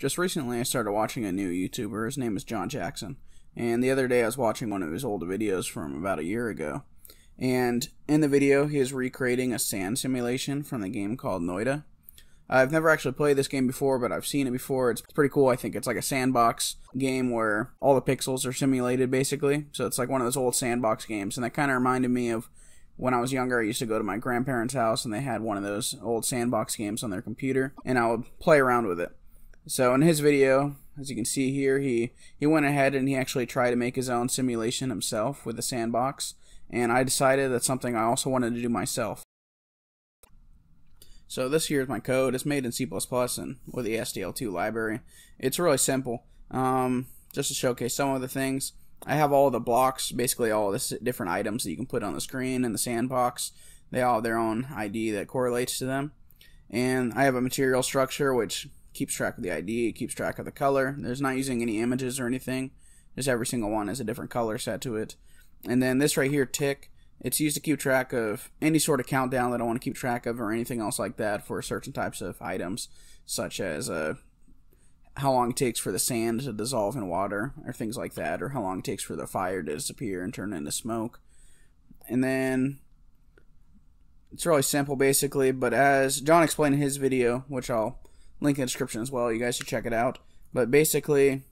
just recently I started watching a new YouTuber. His name is John Jackson. And the other day I was watching one of his old videos from about a year ago. And in the video, he is recreating a sand simulation from the game called Noita. I've never actually played this game before, but I've seen it before. It's pretty cool. I think it's like a sandbox game where all the pixels are simulated, basically. So it's like one of those old sandbox games. And that kind of reminded me of when I was younger, I used to go to my grandparents' house and they had one of those old sandbox games on their computer, and I would play around with it. So in his video, as you can see here, he, he went ahead and he actually tried to make his own simulation himself with the sandbox. And I decided that's something I also wanted to do myself. So this here is my code. It's made in C++ and with the SDL2 library. It's really simple. Um, just to showcase some of the things. I have all the blocks, basically all the different items that you can put on the screen in the sandbox. They all have their own ID that correlates to them. And I have a material structure which keeps track of the ID, keeps track of the color. There's not using any images or anything. Just every single one has a different color set to it. And then this right here, tick, it's used to keep track of any sort of countdown that I want to keep track of or anything else like that for certain types of items, such as uh, how long it takes for the sand to dissolve in water or things like that, or how long it takes for the fire to disappear and turn into smoke. And then it's really simple basically, but as John explained in his video, which I'll link in the description as well. You guys should check it out. But basically,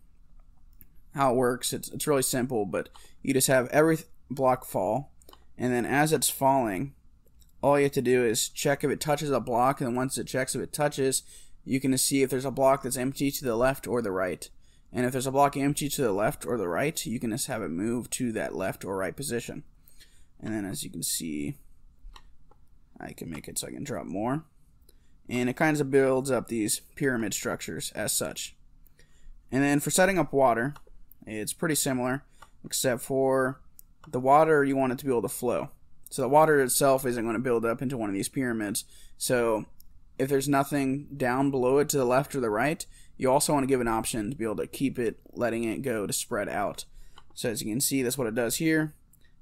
how it works, it's, it's really simple, but you just have every block fall, and then as it's falling, all you have to do is check if it touches a block, and once it checks if it touches, you can see if there's a block that's empty to the left or the right. And if there's a block empty to the left or the right, you can just have it move to that left or right position. And then as you can see, I can make it so I can drop more and it kind of builds up these pyramid structures as such. And then for setting up water, it's pretty similar, except for the water you want it to be able to flow. So the water itself isn't going to build up into one of these pyramids. So if there's nothing down below it to the left or the right, you also want to give an option to be able to keep it letting it go to spread out. So as you can see, that's what it does here.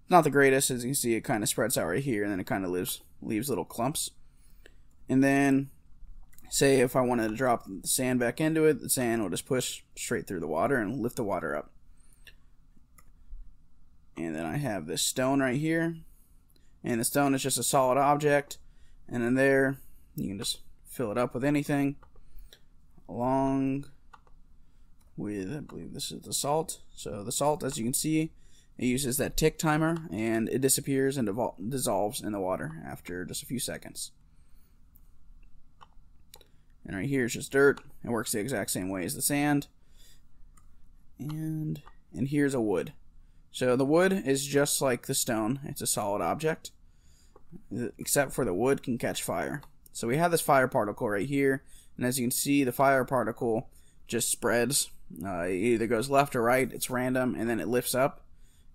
Not the greatest, as you can see, it kind of spreads out right here, and then it kind of leaves leaves little clumps. And then say if I wanted to drop the sand back into it, the sand will just push straight through the water and lift the water up. And then I have this stone right here. And the stone is just a solid object. And then there, you can just fill it up with anything. Along with, I believe this is the salt. So the salt, as you can see, it uses that tick timer and it disappears and dissolves in the water after just a few seconds. And right here is just dirt. It works the exact same way as the sand. And and here's a wood. So the wood is just like the stone. It's a solid object. Except for the wood can catch fire. So we have this fire particle right here. And as you can see, the fire particle just spreads. Uh, it either goes left or right. It's random. And then it lifts up.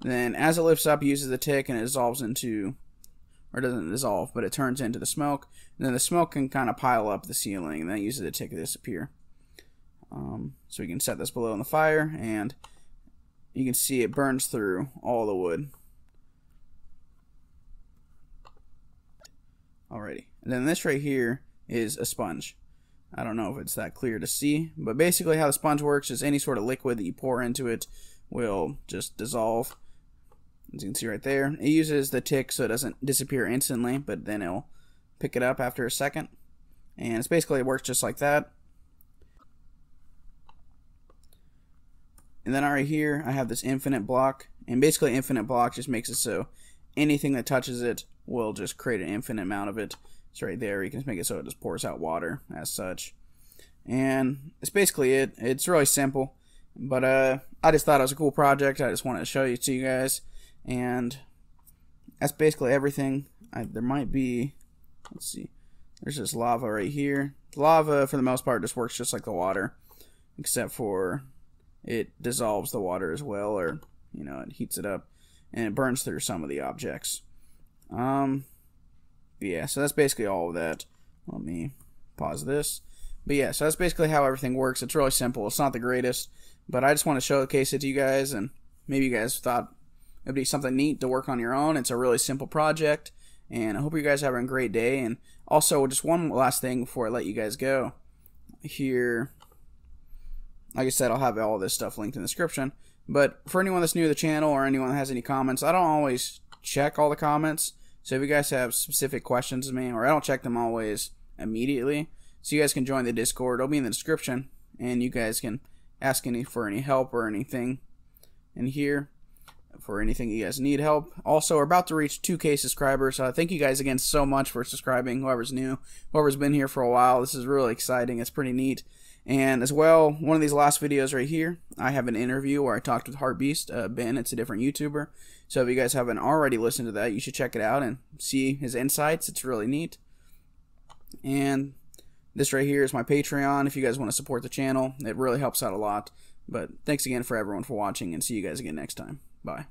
And then as it lifts up, it uses the tick and it dissolves into or doesn't dissolve, but it turns into the smoke. And then the smoke can kind of pile up the ceiling, and then uses it to disappear. Um, so we can set this below in the fire, and you can see it burns through all the wood. Alrighty. And then this right here is a sponge. I don't know if it's that clear to see, but basically how the sponge works is any sort of liquid that you pour into it will just dissolve as you can see right there. It uses the tick so it doesn't disappear instantly, but then it'll pick it up after a second. And it's basically it works just like that. And then right here, I have this infinite block. And basically infinite block just makes it so anything that touches it will just create an infinite amount of it. It's right there. You can just make it so it just pours out water as such. And it's basically it. It's really simple. But uh, I just thought it was a cool project. I just wanted to show you to you guys and that's basically everything. I, there might be, let's see, there's this lava right here. Lava, for the most part, just works just like the water, except for it dissolves the water as well, or, you know, it heats it up, and it burns through some of the objects. Um, yeah, so that's basically all of that. Let me pause this. But yeah, so that's basically how everything works. It's really simple. It's not the greatest, but I just want to showcase it to you guys, and maybe you guys thought It'd be something neat to work on your own. It's a really simple project, and I hope you guys are having a great day. And also, just one last thing before I let you guys go. Here, like I said, I'll have all this stuff linked in the description. But for anyone that's new to the channel or anyone that has any comments, I don't always check all the comments. So if you guys have specific questions to me, or I don't check them always immediately, so you guys can join the Discord. It'll be in the description, and you guys can ask any for any help or anything in here for anything you guys need help. Also, we're about to reach 2K subscribers. Thank you guys again so much for subscribing. Whoever's new, whoever's been here for a while, this is really exciting. It's pretty neat. And as well, one of these last videos right here, I have an interview where I talked with Heartbeast, uh, Ben. It's a different YouTuber. So if you guys haven't already listened to that, you should check it out and see his insights. It's really neat. And this right here is my Patreon if you guys want to support the channel. It really helps out a lot. But thanks again for everyone for watching and see you guys again next time. Bye.